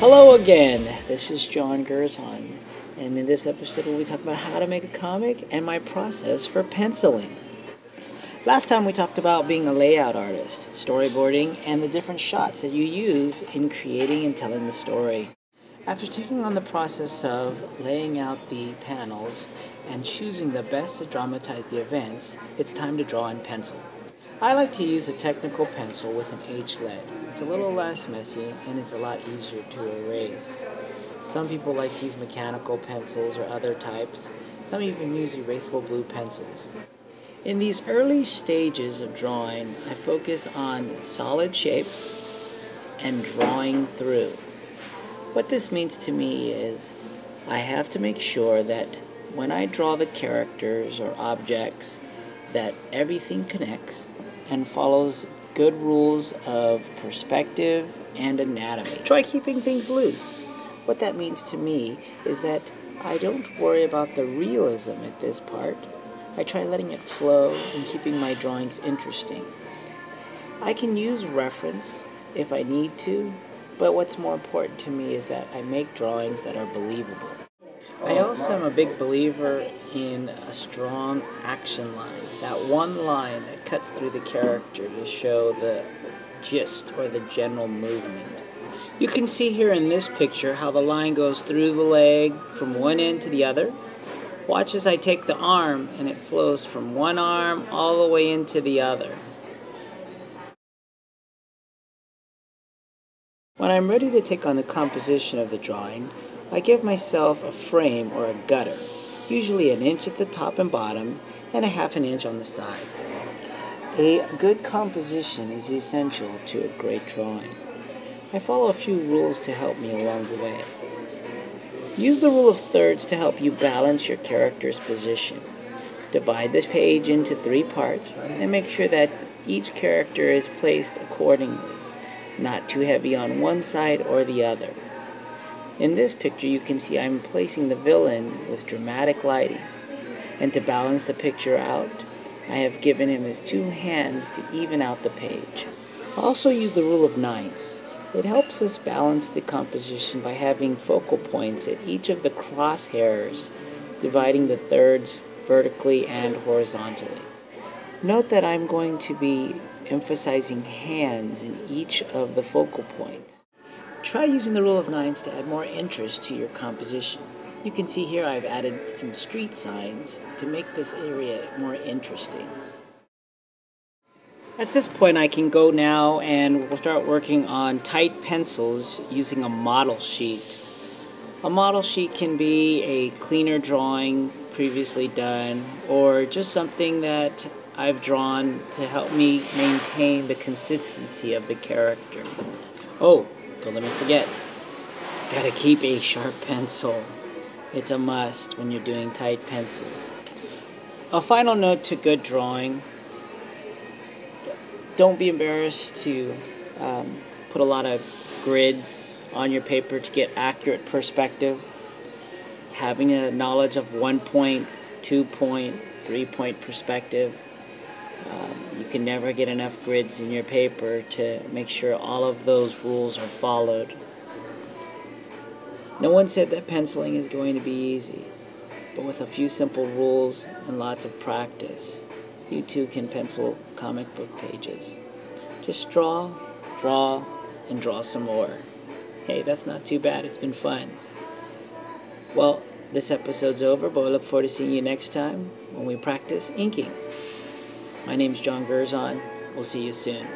Hello again, this is Jon Guerzon, and in this episode we'll be talking about how to make a comic and my process for penciling. Last time we talked about being a layout artist, storyboarding, and the different shots that you use in creating and telling the story. After taking on the process of laying out the panels and choosing the best to dramatize the events, it's time to draw in pencil. I like to use a technical pencil with an H-lead. It's a little less messy and it's a lot easier to erase. Some people like to use mechanical pencils or other types. Some even use erasable blue pencils. In these early stages of drawing, I focus on solid shapes and drawing through. What this means to me is I have to make sure that when I draw the characters or objects that everything connects and follows good rules of perspective and anatomy. Try keeping things loose. What that means to me is that I don't worry about the realism at this part I try letting it flow and keeping my drawings interesting. I can use reference if I need to, but what's more important to me is that I make drawings that are believable. I oh, also am a big believer in a strong action line, that one line that cuts through the character to show the gist or the general movement. You can see here in this picture how the line goes through the leg from one end to the other, Watch as I take the arm and it flows from one arm all the way into the other. When I'm ready to take on the composition of the drawing, I give myself a frame or a gutter, usually an inch at the top and bottom and a half an inch on the sides. A good composition is essential to a great drawing. I follow a few rules to help me along the way. Use the rule of thirds to help you balance your character's position. Divide this page into three parts and make sure that each character is placed accordingly, not too heavy on one side or the other. In this picture you can see I'm placing the villain with dramatic lighting. And to balance the picture out, I have given him his two hands to even out the page. Also use the rule of ninths. It helps us balance the composition by having focal points at each of the crosshairs, dividing the thirds vertically and horizontally. Note that I'm going to be emphasizing hands in each of the focal points. Try using the rule of nines to add more interest to your composition. You can see here I've added some street signs to make this area more interesting. At this point I can go now and we'll start working on tight pencils using a model sheet. A model sheet can be a cleaner drawing previously done or just something that I've drawn to help me maintain the consistency of the character. Oh, don't let me forget, gotta keep a sharp pencil. It's a must when you're doing tight pencils. A final note to good drawing don't be embarrassed to um, put a lot of grids on your paper to get accurate perspective. Having a knowledge of one point, two point, three point perspective. Um, you can never get enough grids in your paper to make sure all of those rules are followed. No one said that penciling is going to be easy, but with a few simple rules and lots of practice, you too can pencil comic book pages. Just draw, draw, and draw some more. Hey, that's not too bad. It's been fun. Well, this episode's over, but I look forward to seeing you next time when we practice inking. My name's Jon Guerzon. We'll see you soon.